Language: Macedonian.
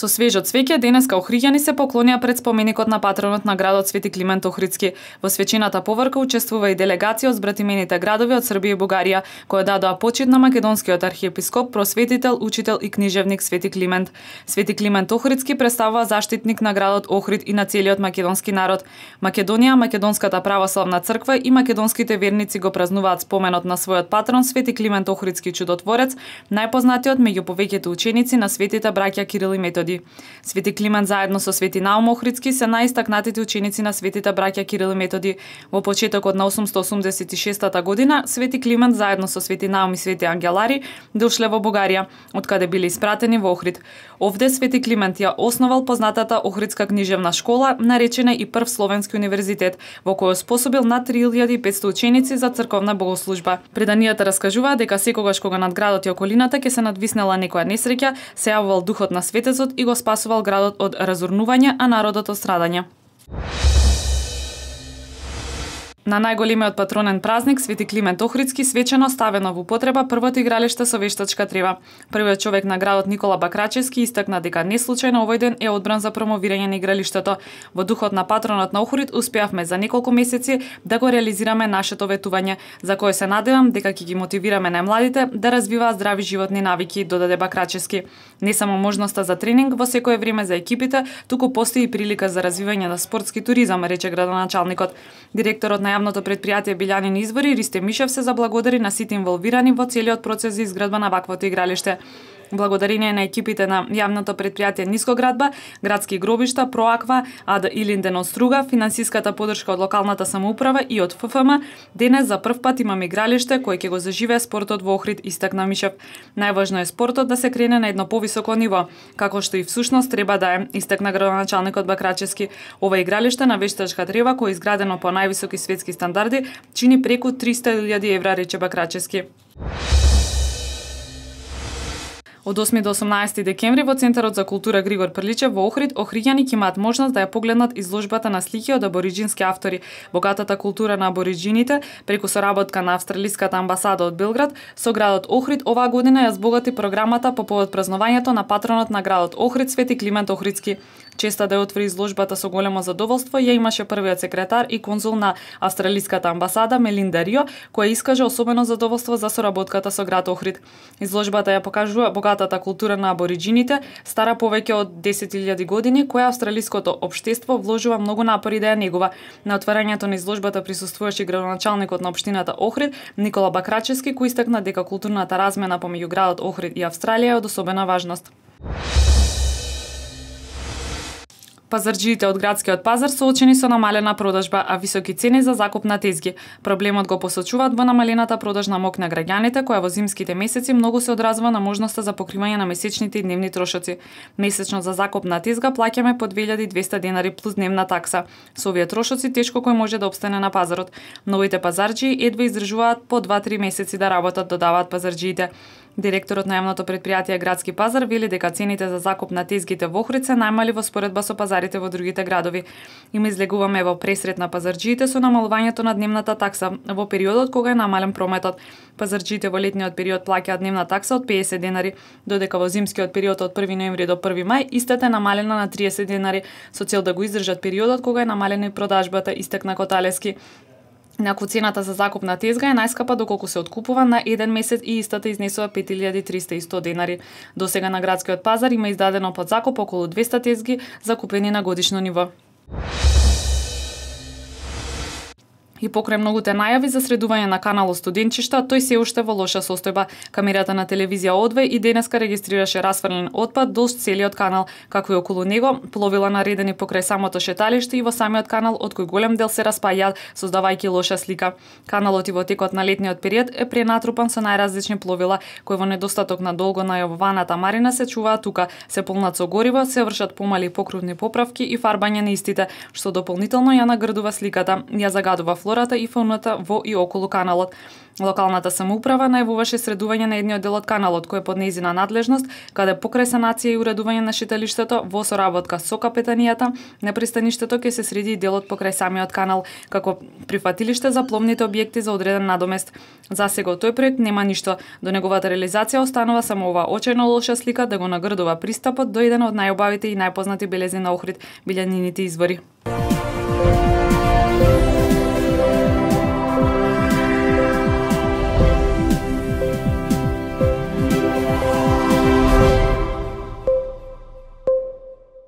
Со свежо цвеќе денеска охриѓани се поклонија пред споменикот на патронот на градот Свети Климент Охридски. Во свечената поврка учествува и делегација од збратимените градови од Србија и Бугарија, која дадоа почит на македонскиот архиепископ, просветител, учител и книжевник Свети Климент. Свети Климент Охридски представува заштитник на градот Охрид и на целиот македонски народ. Македонија, Македонската православна црква и македонските верници го празнуваат споменот на својот патрон Свети Климент Охридски чудотворец, најпознатиот меѓу повеќето ученици на светите браќа Кирил и Методи методи. Свети Климент заедно со Свети Наум Охридски се најистакнатите ученици на светите браќа Кирил и Методи. Во почетокот на 886 година Свети Климент заедно со Свети Наум и Свети Ангелари дошле во Бугарија, од каде биле испратени во Охрид. Овде Свети Климент ја основал познатата Охридска книжевна школа, наречена и прв словенски универзитет, во кој способил над 3500 ученици за црковна богослужба. Преданијата раскажуваат дека секогаш кога над градот и околината ќе се надвиснела некоја несреќа, се јавувал духот на светецот и го спасувал градот од разурнување, а народот од страдање. На најголемиот патронен празник Свети Климент Охридски свечено ставено во потреба првото игралиште со вештачка трева. Првиот човек на градот Никола Бакрачевски истакна дека не случајно овој ден е одбран за промовирање на игралиштето. Во духот на патронот на Охрид успеавме за неколку месеци да го реализираме нашето ветување, за кое се надевам дека ќе ги мотивираме најмладите да развиваат здрави животни навики, додаде Бакрачевски. Не само можноста за тренинг во секое време за екипите, туку постои и прилика за развивање на спортски туризам, рече градоначалникот. Директорот на јавното предпријатие Билјанин Извори Ристе Мишев се заблагодари на сите инволвирани во целиот процес за изградба на ваквото игралиште. Благодарение на екипите на јавното предпријатие Нискоградба, градски гробишта, Проаква, АД Илинден од Струга, финансиската подршка од локалната самоуправа и од ФФМ, денес за прв пат имаме игралиште кој ќе го заживее спортот во Охрид, истакна Мишев. Најважно е спортот да се крене на едно повисоко ниво, како што и всушност треба да е, истакна градоначалникот Бакрачевски. Ова игралиште на вештачка трева кој е изградено по највисоки светски стандарди, чини преку 300.000 евра, рече Бакрачевски. Од 8 до 18 декември во Центарот за култура Григор Прличев во Охрид, охриѓани ќе имаат можност да ја погледнат изложбата на слики од абориджински автори, богатата култура на абориджините, преку соработка на австралиската амбасада од Белград, со градот Охрид оваа година ја збогати програмата по повод празнувањето на патронот на градот Охрид Свети Климент Охридски. Честа да ја отвори изложбата со големо задоволство ја имаше првиот секретар и конзул на австралиската амбасада Мелинда Рио, која искаже особено задоволство за соработката со град Охрид. Изложбата ја покажува богатата култура на абориджините, стара повеќе од 10.000 години, која австралиското општество вложува многу напори да ја негува. На отворањето на изложбата присуствуваше градоначалникот на општината Охрид, Никола Бакрачевски, кој истакна дека културната размена помеѓу градот Охрид и Австралија е од особена важност. Пазарджиите од градскиот пазар соочени со намалена продажба, а високи цени за закуп на тезги. Проблемот го посочуваат во намалената продажна мок на граѓаните, која во зимските месеци многу се одразува на можноста за покривање на месечните и дневни трошоци. Месечно за закуп на тезга плаќаме по 2200 денари плюс дневна такса. Со овие трошоци тешко кој може да обстане на пазарот. Новите пазарджии едва издржуваат по 2-3 месеци да работат, додаваат пазарджиите. Директорот на јавното предпријатие Градски пазар вели дека цените за закуп на тезгите во Охрид се најмали во споредба со пазарите во другите градови. им излегуваме во пресрет на пазарджиите со намалувањето на дневната такса во периодот кога е намален прометот. Пазарджиите во летниот период плаќаат дневна такса од 50 денари, додека во зимскиот период од 1 ноември до 1 мај истата е намалена на 30 денари со цел да го издржат периодот кога е намалена и продажбата, истекна Коталески. Инаку цената за закуп на тезга е најскапа доколку се откупува на еден месец и истата изнесува 5300 денари. До сега на градскиот пазар има издадено под закуп околу 200 тезги закупени на годишно ниво. И покрај многуте најави за средување на каналот студенчишта, тој се уште во лоша состојба. Камерата на телевизија Одве и денеска регистрираше расфрлен отпад до целиот канал, како и околу него, пловила наредени покрај самото шеталиште и во самиот канал, од кој голем дел се распајаат, создавајќи лоша слика. Каналот и во текот на летниот период е пренатрупан со најразлични пловила, кои во недостаток на долго најавуваната марина се чуваат тука, се полнат со гориво, се вршат помали покрувни поправки и фарбање на истите, што дополнително ја нагрдува сликата, ја загадува флор флората и фауната во и околу каналот. Локалната самоуправа најавуваше средување на едниот дел од каналот, кој е под нејзина надлежност, каде покрај санација и уредување на шеталиштето во соработка со капетанијата на пристаништето ќе се среди и делот покрај самиот канал, како прифатилиште за пловните објекти за одреден надомест. За сега тој проект нема ништо. До неговата реализација останува само ова очајно лоша слика да го наградува пристапот до еден од најобавите и најпознати белези на Охрид, билјанините извори.